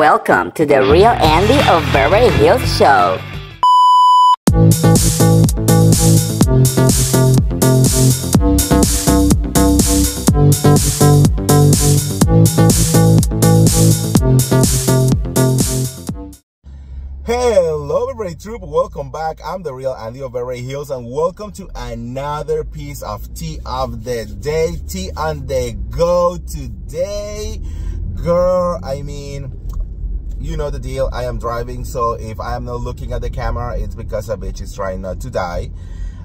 Welcome to the Real Andy of Beverly Hills Show. Hello, everybody, troop. Welcome back. I'm the real Andy of Beverly Hills, and welcome to another piece of tea of the day. Tea on the go today, girl. I mean, you know the deal. I am driving, so if I am not looking at the camera, it's because a bitch is trying not to die.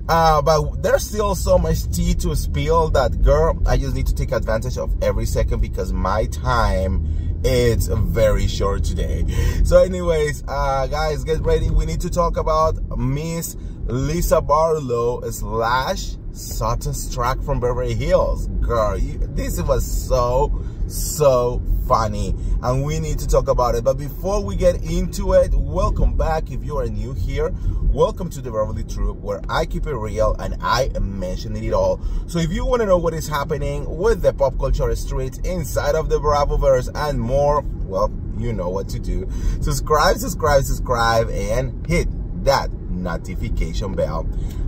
Uh, but there's still so much tea to spill that, girl, I just need to take advantage of every second because my time it's very short today. So anyways, uh, guys, get ready. We need to talk about Miss Lisa Barlow slash Sutton Stracke from Beverly Hills. Girl, you, this was so, so funny and we need to talk about it. But before we get into it, welcome back. If you are new here, welcome to the Beverly Troop where I keep it real and I am mentioning it all. So if you want to know what is happening with the pop culture streets inside of the Bravoverse and more, well, you know what to do. Subscribe, subscribe, subscribe, and hit that notification bell.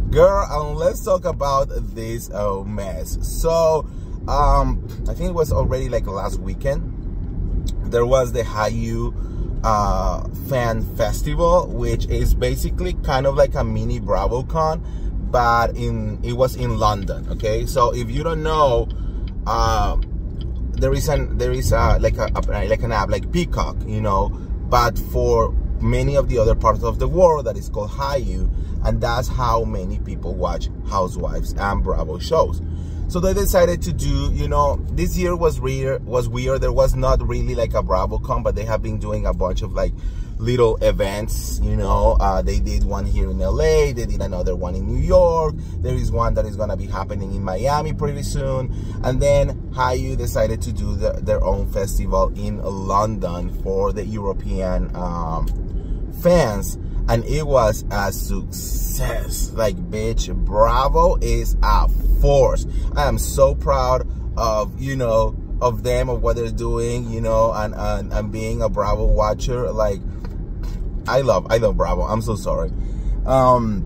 Girl, and let's talk about this uh, mess. So, um, I think it was already like last weekend. There was the Hayu uh, Fan Festival, which is basically kind of like a mini BravoCon, but in it was in London. Okay, so if you don't know, uh, there is an there is a, like a, a like an app like Peacock, you know, but for many of the other parts of the world that is called Hayu, and that's how many people watch Housewives and Bravo shows. So they decided to do, you know, this year was weird. Was weird. There was not really like a BravoCon, but they have been doing a bunch of like little events. You know, uh, they did one here in LA. They did another one in New York. There is one that is gonna be happening in Miami pretty soon. And then Hayu decided to do the, their own festival in London for the European um, fans and it was a success like bitch bravo is a force i am so proud of you know of them of what they're doing you know and and, and being a bravo watcher like i love i love bravo i'm so sorry um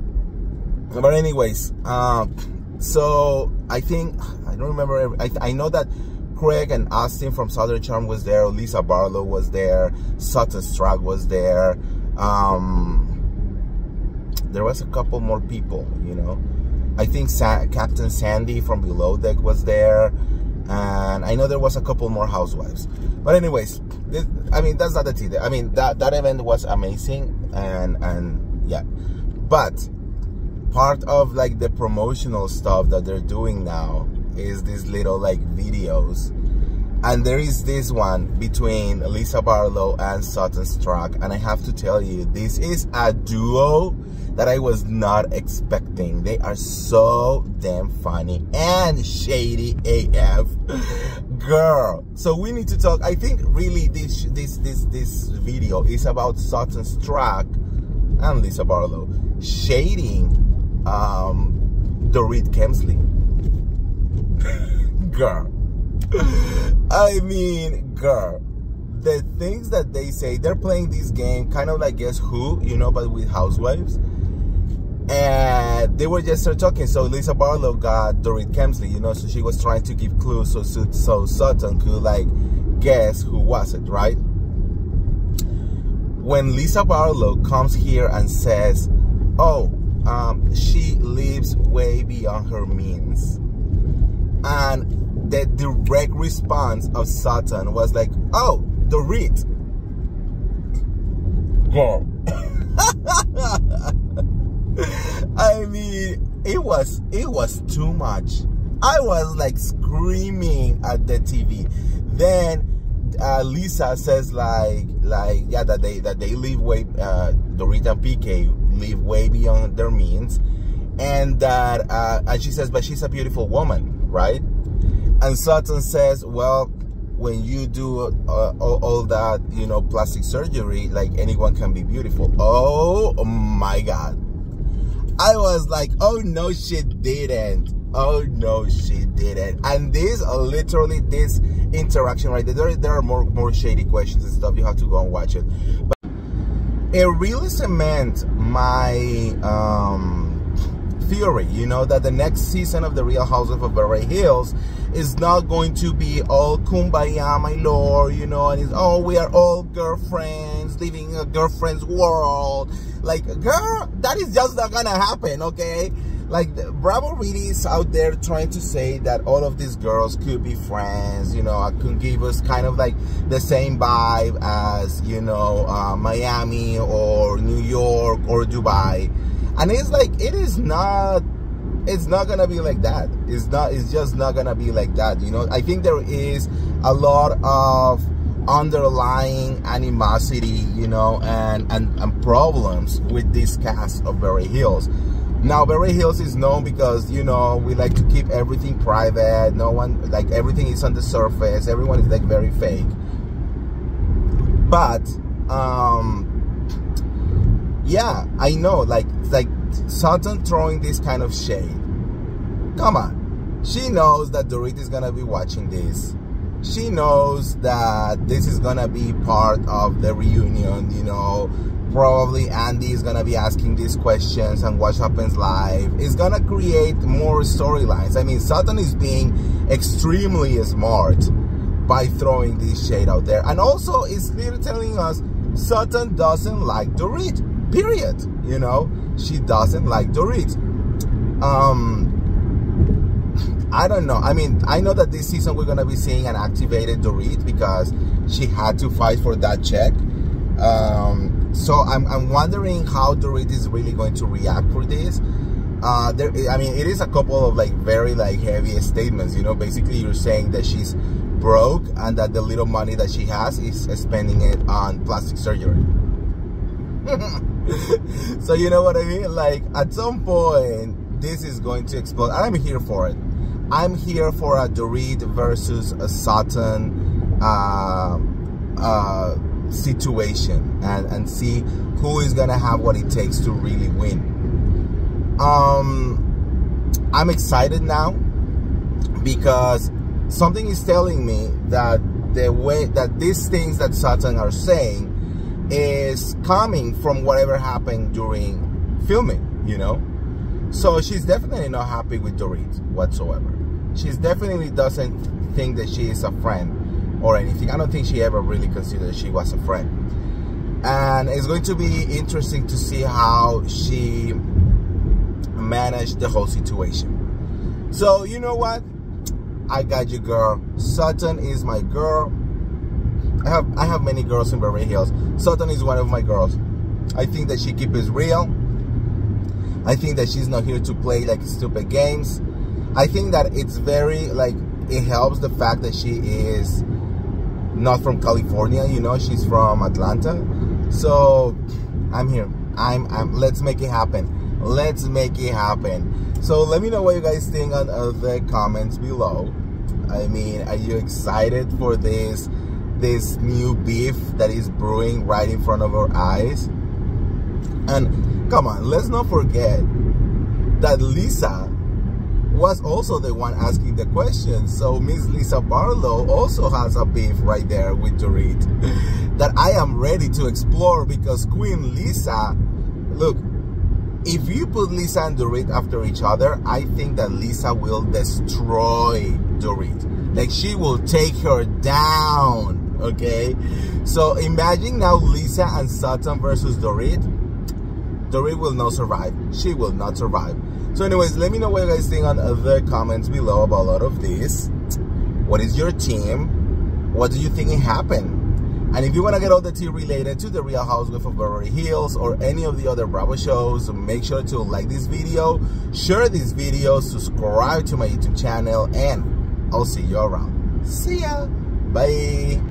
but anyways um so i think i don't remember i, I know that Craig and Austin from Southern Charm was there. Lisa Barlow was there. Sutton Stracke was there. Um, there was a couple more people, you know. I think Sa Captain Sandy from Below Deck was there. And I know there was a couple more housewives. But anyways, this, I mean, that's not the tea. I mean, that, that event was amazing. And, and yeah. But part of like the promotional stuff that they're doing now is these little like videos and there is this one between Lisa Barlow and Sutton Stracke and I have to tell you this is a duo that I was not expecting they are so damn funny and shady AF girl so we need to talk I think really this this this this video is about Sutton Stracke and Lisa Barlow shading um Dorit Kemsley girl. I mean, girl, the things that they say, they're playing this game kind of like Guess Who, you know, but with housewives. And they were just talking. So Lisa Barlow got Dorit Kemsley, you know, so she was trying to give clues so, so, so Sutton could like guess who was it, right? When Lisa Barlow comes here and says, oh, um, she lives way beyond her means and the direct response of Sutton was like, oh, Dorit. Girl. Mean, it was it was too much. I was like screaming at the TV. Then uh, Lisa says like like yeah that they that they live way uh, Dorit and PK live way beyond their means, and that uh, and she says but she's a beautiful woman right? And Sutton says, well, when you do uh, all, all, that, you know, plastic surgery, like anyone can be beautiful. Oh my God. I was like, oh no, she didn't. Oh no, she didn't. And this, uh, literally, this interaction right there. There, are more more shady questions and stuff. You have to go and watch it. But it really cements my um, theory, you know, that the next season of The Real Housewives of Beverly Hills is not going to be all kumbaya, my lord, you know, and it's, oh, we are all girlfriends living a girlfriend's world. Like, girl, that is just not gonna happen, okay? Like, Bravo really is out there trying to say that all of these girls could be friends, you know, could give us kind of like the same vibe as, you know, uh, Miami or New York or Dubai and it's like it is not it's not gonna be like that. It's not it's just not gonna be like that you know? I think there is a lot of underlying animosity you know and and, and problems with this cast of Beverly Hills. Now Beverly Hills is known because you know we like to keep everything private. No one like everything is on the surface. Everyone is like very fake. But um yeah, I know, like, like Sutton throwing this kind of shade. Come on. She knows that Dorit is going to be watching this. She knows that this is going to be part of the reunion, you know. Probably Andy is going to be asking these questions and what happens live. It's going to create more storylines. I mean, Sutton is being extremely smart by throwing this shade out there. And also, it's literally telling us Sutton doesn't like Dorit. Period. You know, she doesn't like Dorit. Um, I don't know. I mean, I know that this season we're gonna be seeing an activated Dorit because she had to fight for that check. Um, so I'm, I'm wondering how Dorit is really going to react for this. Uh, there, I mean, it is a couple of like very like heavy statements. You know, basically you're saying that she's broke and that the little money that she has is spending it on plastic surgery. so you know what I mean? Like at some point, this is going to explode. I'm here for it. I'm here for a Dorit versus a Sutton uh, uh, situation and, and see who is going to have what it takes to really win. Um, I'm excited now because something is telling me that the way that these things that Sutton are saying is coming from whatever happened during filming, you know? So she's definitely not happy with Dorit whatsoever. She's definitely doesn't think that she is a friend or anything. I don't think she ever really considered she was a friend. And it's going to be interesting to see how she managed the whole situation. So, you know what? I got you, girl. Sutton is my girl. I have I have many girls in Beverly Hills. Sutton is one of my girls. I think that she keeps it real. I think that she's not here to play like stupid games. I think that it's very like it helps the fact that she is not from California, you know, she's from Atlanta. So I'm here. I'm I'm let's make it happen. Let's make it happen. So let me know what you guys think on uh, the comments below. I mean, are you excited for this this new beef that is brewing right in front of our eyes. And come on, let's not forget that Lisa was also the one asking the question. So Miss Lisa Barlow also has a beef right there with Dorit that I am ready to explore because Queen Lisa, look, if you put Lisa and Dorit after each other, I think that Lisa will destroy Dorit. Like she will take her down okay? So imagine now Lisa and Sutton versus Dorit. Dorit will not survive. She will not survive. So anyways, let me know what you guys think on the comments below about all of this. What is your team? What do you think happened? And if you want to get all the tea related to the Real Housewives of Beverly Hills or any of the other Bravo shows, make sure to like this video, share this video, subscribe to my YouTube channel, and I'll see you around. See ya. Bye.